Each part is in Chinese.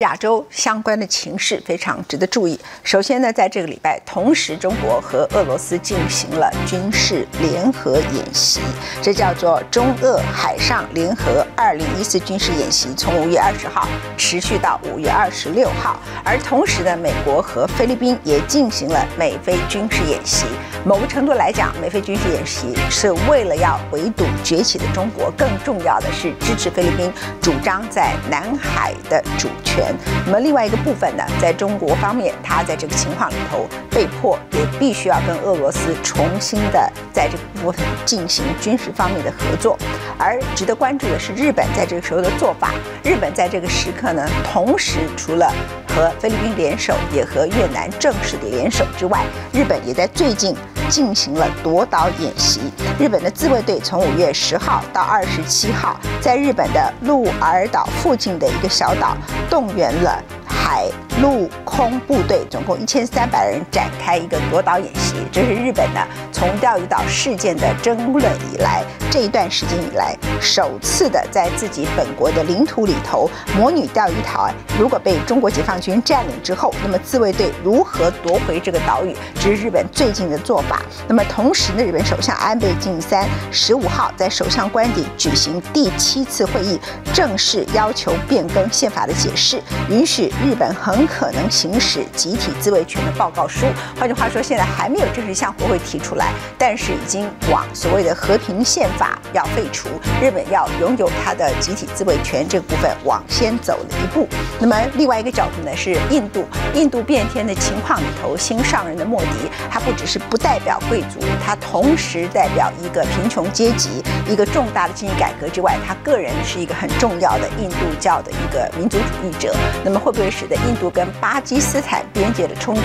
亚洲相关的情势非常值得注意。首先呢，在这个礼拜，同时中国和俄罗斯进行了军事联合演习，这叫做中俄海上联合二零一四军事演习，从五月二十号持续到五月二十六号。而同时呢，美国和菲律宾也进行了美菲军事演习。某个程度来讲，美菲军事演习是为了要围堵崛起的中国，更重要的是支持菲律宾主张在南海的主权。那么另外一个部分呢，在中国方面，它在这个情况里头被迫也必须要跟俄罗斯重新的在这个部分进行军事方面的合作。而值得关注的是日本在这个时候的做法。日本在这个时刻呢，同时除了和菲律宾联手，也和越南正式的联手之外，日本也在最近进行了夺岛演习。日本的自卫队从五月十号到二十七号，在日本的鹿儿岛附近的一个小岛动员了海陆空部队，总共一千三百人展开一个夺岛演习。这是日本呢从钓鱼岛事件的争论以来，这一段时间以来首次的在自己本国的领土里头模拟钓鱼岛。如果被中国解放军占领之后，那么自卫队如何夺回这个岛屿？这是日本最近的做法。那么同时呢，日本首相安倍晋三十五号在首相官邸举行第七次会议，正式要求变更宪法的解释，允许日本很可能行使集体自卫权的报告书。换句话说，现在还没有正式向国会提出来，但是已经往所谓的和平宪法要废除，日本要拥有它的集体自卫权这个部分往先走了一步。那么另外一个角度呢，是印度，印度变天的情况里头，新上任的莫迪，他不只是不代表贵族，他同时代表一个贫穷阶级，一个重大的经济改革之外，他个人是一个很重要的印度教的一个民族主义者。那么会不会使得印度跟巴基斯坦边界的冲突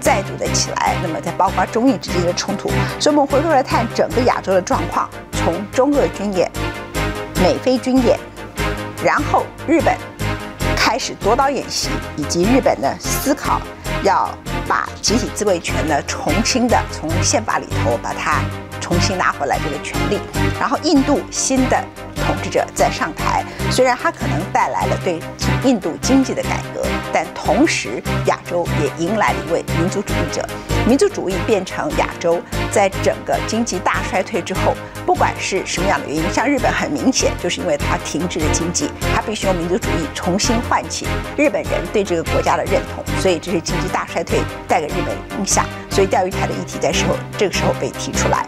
再度的起来？那么在包括中印之间的冲突，所以我们回头来看整个亚洲的状况，从中俄军演、美菲军演，然后日本开始夺岛演习，以及日本呢思考要把集体自卫权呢重新的从宪法里头把它重新拿回来这个权利，然后印度新的统治者在上台，虽然他可能带来了对印度经济的改革，但同时亚洲也迎来了一位民族主义者。民族主义变成亚洲在整个经济大衰退之后，不管是什么样的原因，像日本很明显就是因为它停滞的经济，它必须用民族主义重新唤起日本人对这个国家的认同，所以这是经济大衰退带给日本的影响。所以钓鱼台的议题在时候这个时候被提出来，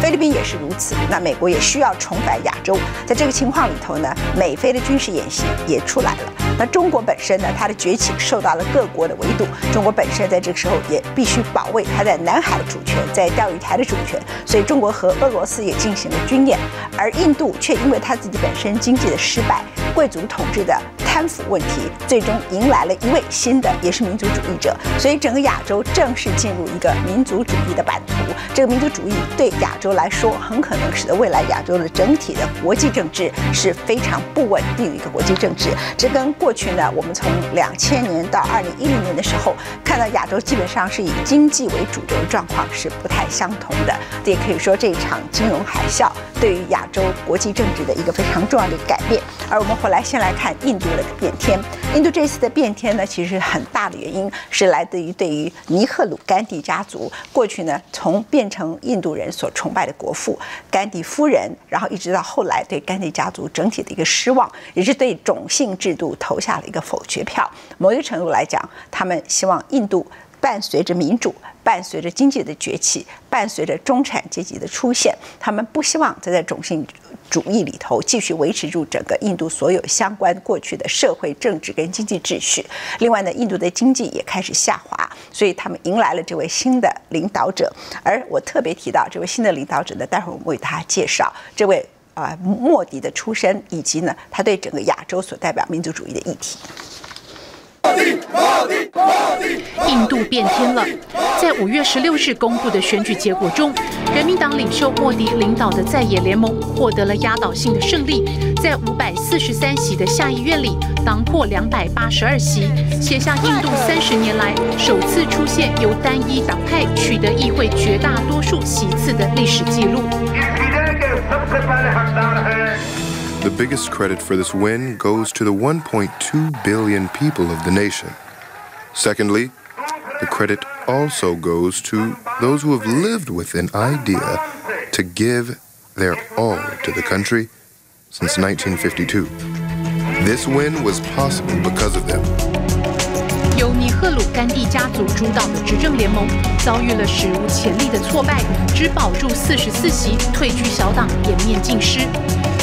菲律宾也是如此，那美国也需要重返亚洲。在这个情况里头呢，美菲的军事演习也出来了。那中国本身呢，它的崛起受到了各国的围堵，中国本身在这个时候也必须保卫它在南海的主权，在钓鱼台的主权。所以中国和俄罗斯也进行了军演，而印度却因为它自己本身经济的失败，贵族统治的。贪腐问题最终迎来了一位新的，也是民族主义者，所以整个亚洲正式进入一个民族主义的版图。这个民族主义对亚洲来说，很可能使得未来亚洲的整体的国际政治是非常不稳定的一个国际政治。这跟过去呢，我们从两千年到二零一零年的时候，看到亚洲基本上是以经济为主流的状况是不太相同的。这也可以说，这一场金融海啸对于亚洲国际政治的一个非常重要的改变。而我们回来先来看印度的。变天，印度这次的变天呢，其实很大的原因是来自于对于尼赫鲁甘地家族过去呢，从变成印度人所崇拜的国父甘地夫人，然后一直到后来对甘地家族整体的一个失望，也是对种姓制度投下了一个否决票。某一个程度来讲，他们希望印度伴随着民主。伴随着经济的崛起，伴随着中产阶级的出现，他们不希望再在种姓主义里头继续维持住整个印度所有相关过去的社会、政治跟经济秩序。另外呢，印度的经济也开始下滑，所以他们迎来了这位新的领导者。而我特别提到这位新的领导者呢，待会儿我为大家介绍这位啊莫迪的出身，以及呢他对整个亚洲所代表民族主义的议题。印度变天了，在五月十六日公布的选举结果中，人民党领袖莫迪领导的在野联盟获得了压倒性的胜利，在五百四十三席的下议院里囊括两百八十二席，写下印度三十年来首次出现由单一党派取得议会绝大多数席次的历史记录。the biggest credit for this win goes to the 1.2 billion people of the nation. Secondly, the credit also goes to those who have lived with an idea to give their all to the country since 1952. This win was possible because of them. 由尼赫鲁甘地家族主导的执政联盟遭遇了史无前例的挫败，只保住四十四席，退居小党颜面尽失。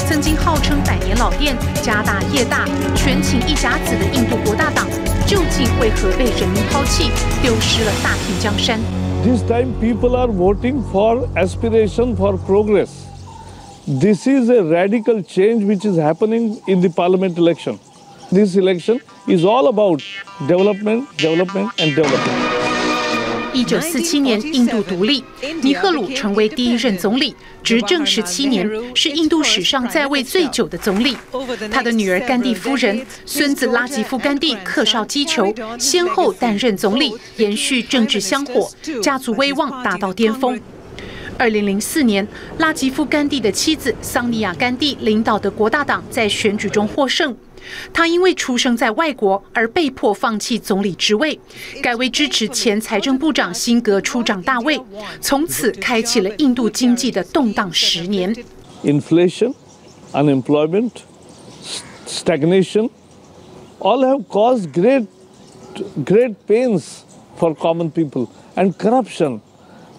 曾经号称百年老店、家大业大、权倾一甲子的印度国大党， 究竟为何被人民抛弃，丢失了大片江山？This time people are voting for aspiration for progress. This is a radical change which is happening in the parliament election. This election is all about development, development, and development. 一九四七年，印度独立，尼赫鲁成为第一任总理，执政十七年，是印度史上在位最久的总理。他的女儿甘地夫人、孙子拉吉夫甘地克绍基球，先后担任总理，延续政治香火，家族威望达到巅峰。二零零四年，拉吉夫甘地的妻子桑尼亚甘地领导的国大党在选举中获胜。他因为出生在外国而被迫放弃总理职位，改为支持前财政部长辛格出掌大位，从此开启了印度经济的动荡十年。Inflation, unemployment, stagnation, all have caused great, great pains for common people, and corruption.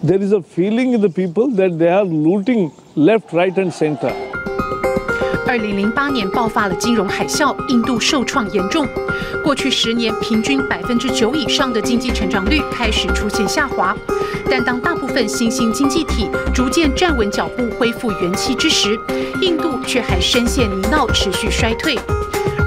There is a feeling in the people that they are looting left, right, and center. 二零零八年爆发了金融海啸，印度受创严重。过去十年，平均百分之九以上的经济成长率开始出现下滑。但当大部分新兴经济体逐渐站稳脚步，恢复元气之时，印度却还深陷泥淖，持续衰退。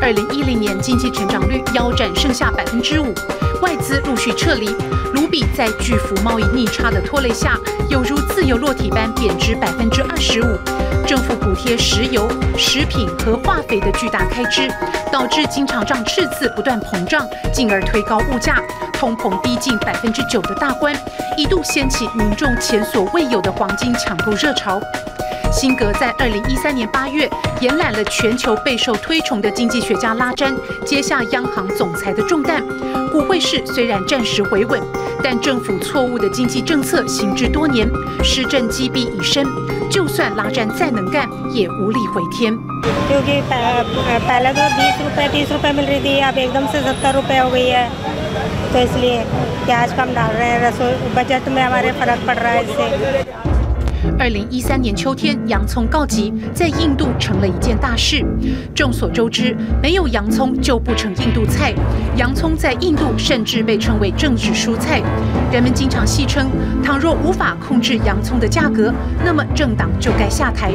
二零一零年，经济成长率腰斩，剩下百分之五，外资陆续撤离，卢比在巨幅贸易逆差的拖累下，犹如自由落体般贬值百分之二十五。政府补贴石油、食品和化肥的巨大开支，导致经常账赤字不断膨胀，进而推高物价，通膨逼近百分之九的大关，一度掀起民众前所未有的黄金抢购热潮。辛格在二零一三年八月延揽了全球备受推崇的经济学家拉詹，接下央行总裁的重担。股汇市虽然暂时回稳，但政府错误的经济政策行之多年，施政积弊已深。就算拉詹再能干，也无力回天。क्योंकि पहले तो बीस रुपए तीस रुपए मिल रही थी अब एकदम से सत्तर रुपए हो गई है तो इसलिए प्याज कम डाल रहे हैं रसोई बजट में हमारे फर्क पड़ रहा है इससे 二零一三年秋天，洋葱告急，在印度成了一件大事。众所周知，没有洋葱就不成印度菜。洋葱在印度甚至被称为政治蔬菜。人们经常戏称，倘若无法控制洋葱的价格，那么政党就该下台。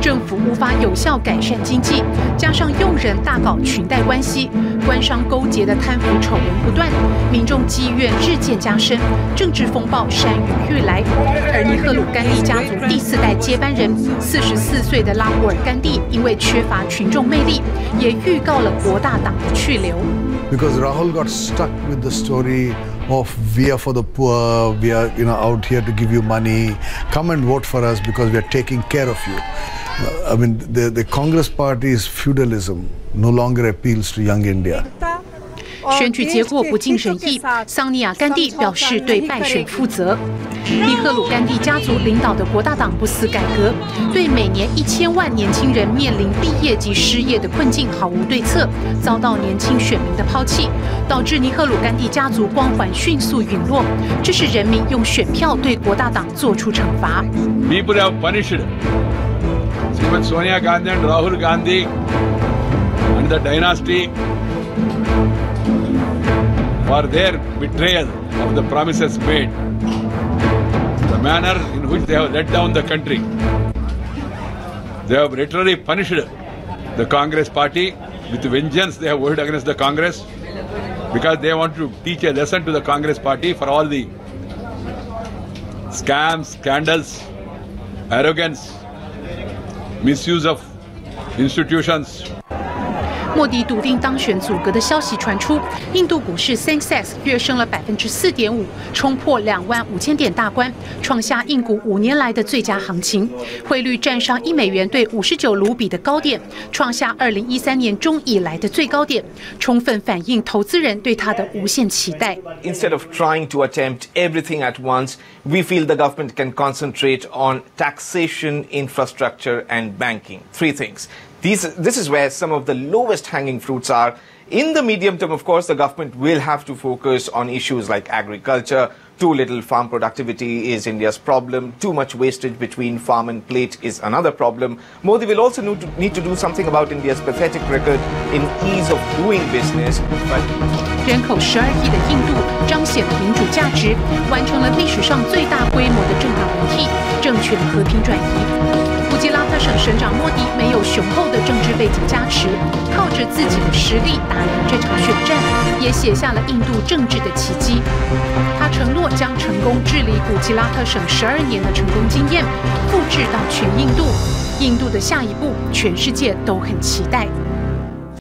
政府无法有效改善经济，加上用人大搞裙带关系，官商勾结的贪腐丑闻不断，民众积怨日渐加深，政治风暴山雨欲来。而尼赫鲁甘地家族第四代接班人，四十四岁的拉胡尔甘地，因为缺乏群众魅力，也预告了国大党的去留。Because Rahul got stuck with the story of we are for the poor, we are you know out here to give you money, come and vote for us because we are taking care of you. I mean, the, the Congress Party's feudalism no longer appeals to young India. 选举结果不尽人意，桑尼亚甘地表示对败选负责。尼赫鲁甘地家族领导的国大党不思改革，对每年一千万年轻人面临毕业及失业的困境毫无对策，遭到年轻选民的抛弃，导致尼赫鲁甘地家族光环迅速陨落。这是人民用选票对国大党做出惩罚。People have punished Srimati Sonia Gandhi and Rahul Gandhi and the dynasty. For their betrayal of the promises made, the manner in which they have let down the country. They have literally punished the Congress party with vengeance. They have voted against the Congress because they want to teach a lesson to the Congress party for all the scams, scandals, arrogance, misuse of institutions, 莫迪笃定当选阻隔的消息传出，印度股市 Sensex 跃升了百分之四点五，冲破两万五千点大关，创下印股五年来的最佳行情。汇率站上一美元兑五十九卢比的高点，创下二零一三年中以来的最高点，充分反映投资人对它的无限期待。Instead of trying to attempt everything at once, we feel the government can concentrate on taxation, infrastructure, and banking. Three things. These, this is where some of the lowest hanging fruits are. In the medium term, of course, the government will have to focus on issues like agriculture. Too little farm productivity is India's problem. Too much wastage between farm and plate is another problem. Modi will also need to, need to do something about India's pathetic record in ease of doing business. But 人口十二亿的印度彰显了民主价值，完成了历史上最大规模的政党轮替，政权和平转移。 吉拉特省省长莫迪没有雄厚的政治背景加持，靠着自己的实力打赢这场选战，也写下了印度政治的奇迹。他承诺将成功治理古吉拉特省十二年的成功经验复制到全印度。印度的下一步，全世界都很期待。